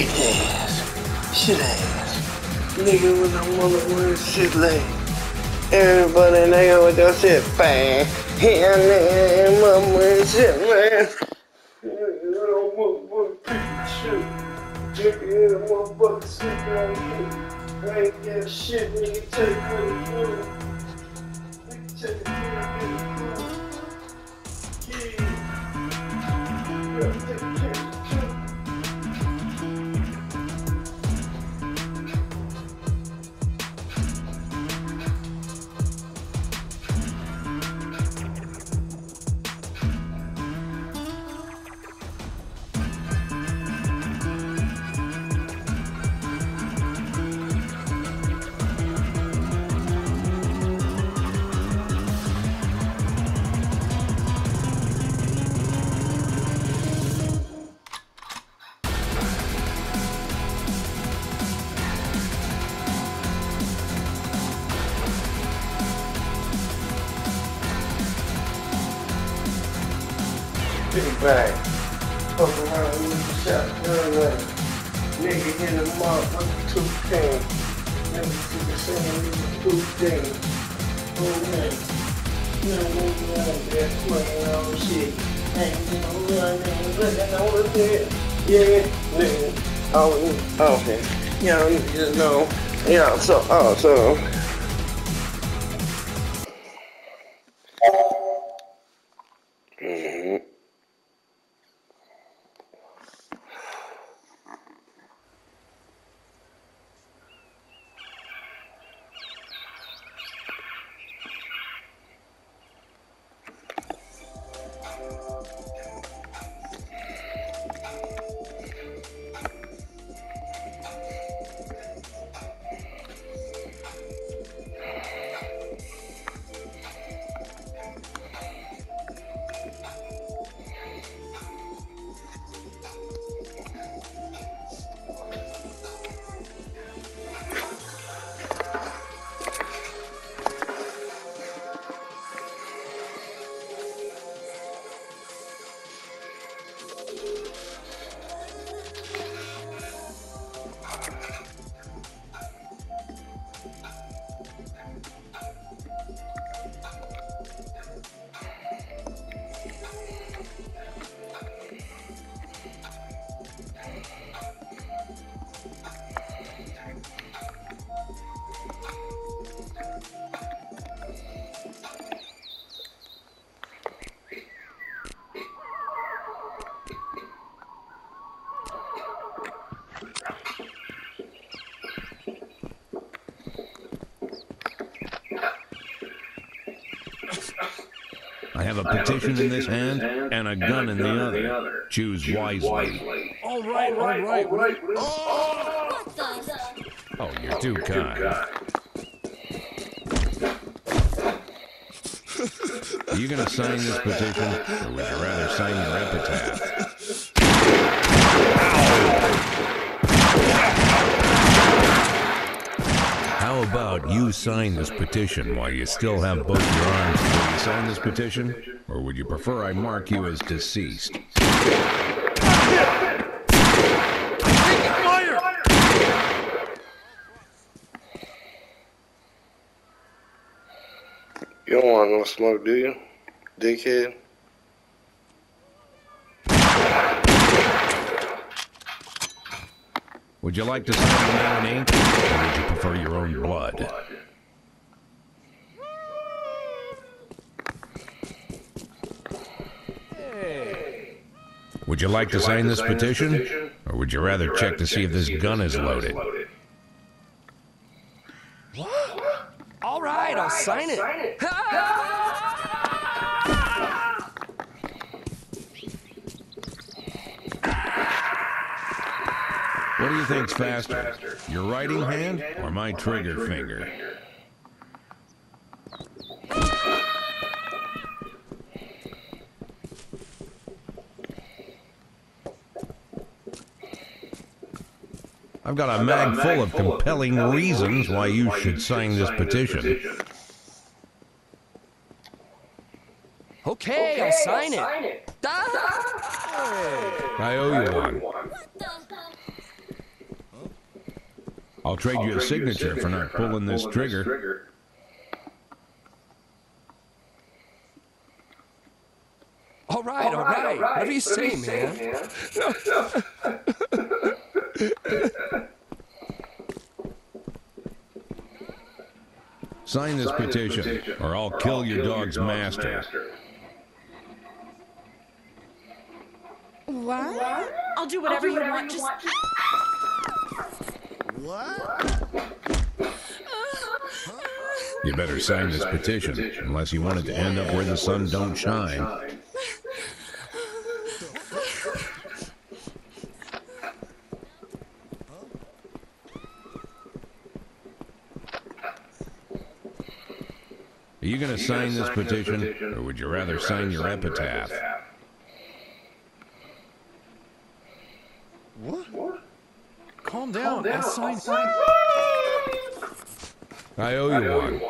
Big ass. Shit ass. Nigga with a motherfucking shit leg. Everybody nigga with your shit bang. Here nigga motherfucking shit man. Nigga with a motherfucking shit. Nigga in a motherfucking shit man. Ain't that shit nigga take it do. Nigga take what it Bang. Fuck around the shot gun. Nigga hit a motherfucking two can. Never see the same nigga two things. Oh man. You know what you want there, all shit. Ain't you know what nigga looking over. Yeah, nigga. Oh, okay. Y'all know. Yeah, so, oh, so. Mhm. Have a petition in this hand and a gun in the other. Choose wisely. All right, all right. Oh, oh you're too kind. Are you going to sign this petition, or would you rather sign your epitaph? How about you sign this petition while you still have both your arms? Will you sign this petition, or would you prefer I mark you as deceased? You don't want no smoke, do you? Dickhead? Would you like to sign the man in ink, or would you prefer your own blood? Would you like to sign this petition, or would you rather check to see if this gun is loaded? All right, I'll sign it. What do you think's faster, your writing hand or my trigger finger? I've got a mag full of compelling reasons why you should sign this petition. Okay, I'll sign it. Ah! I owe you one. I'll trade you a signature for not pulling this trigger. All right, all right. What do you say, man. Sign this petition, or I'll kill your dog's master. What? I'll do whatever you want. Just You better sign this petition, unless you want it to end up where the sun don't shine. Are you going to sign this petition, or would you rather sign your epitaph? What? Calm down. I'll sign. I owe you one.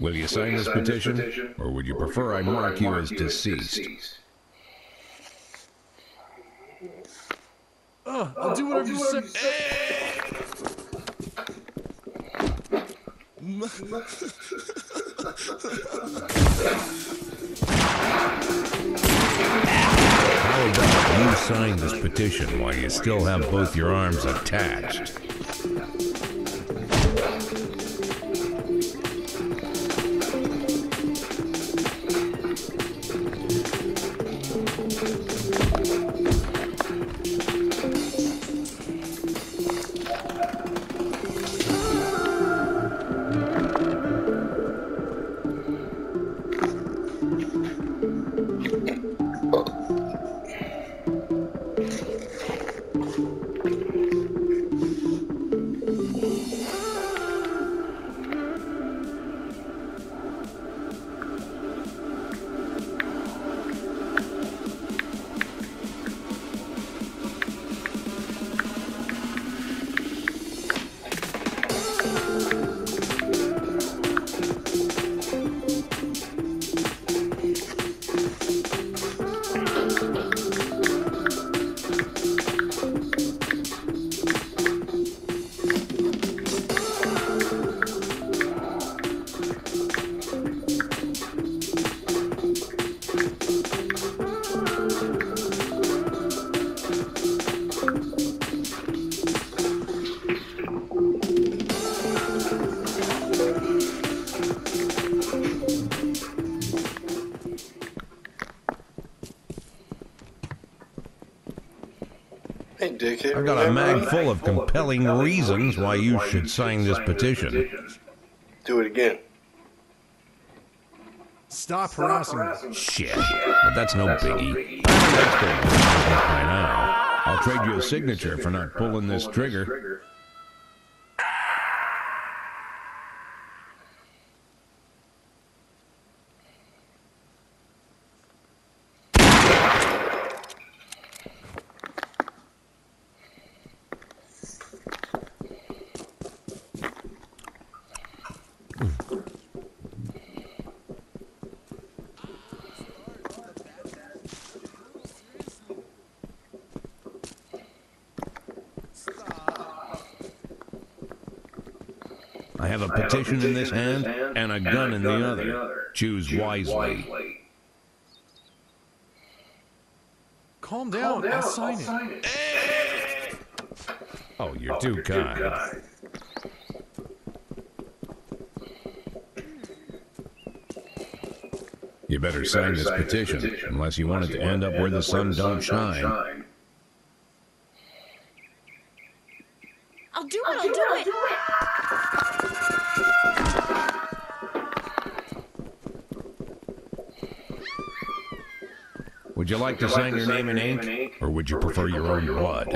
Will you sign this petition, or would you prefer I mark you as deceased? Uh, I'll do whatever you say. How sign this petition while you still have both your arms attached? Hey, dickhead. I've got a mag full of compelling reasons why you should sign this petition. Do it again. Stop harassing me. Shit. But that's no biggie. That's good by now. I'll trade you a signature for not pulling this trigger. Have a petition in this hand and a gun in the other. Choose wisely. Calm down. I'll sign it. Oh, you're oh, too kind. You better sign this petition, unless you want it to end up where the sun don't shine. I'll do it. I'll do it. Would you like to sign your name in ink, or would you prefer your own blood?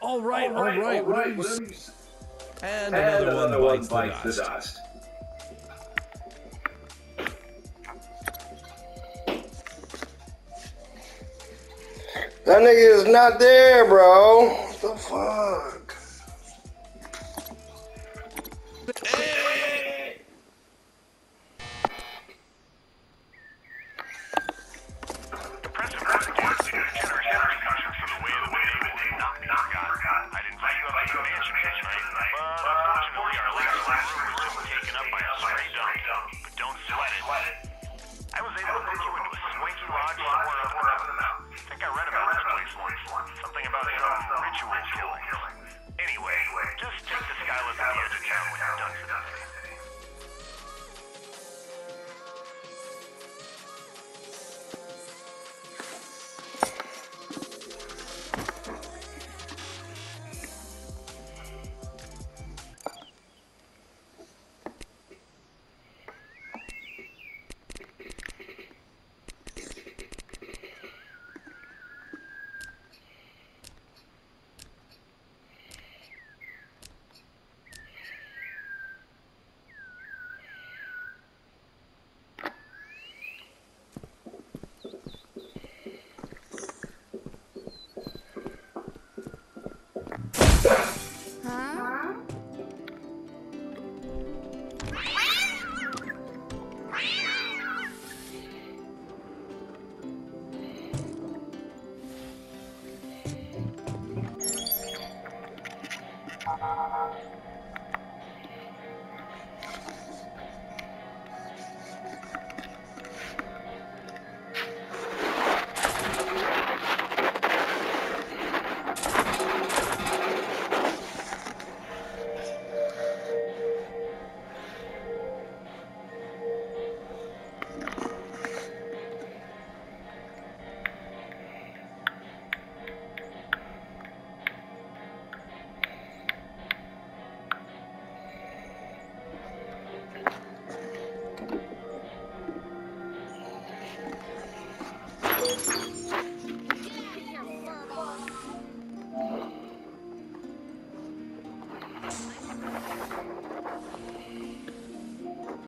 All right, all right. Whatever you say. And another one bites the dust. That nigga is not there, bro. What the fuck?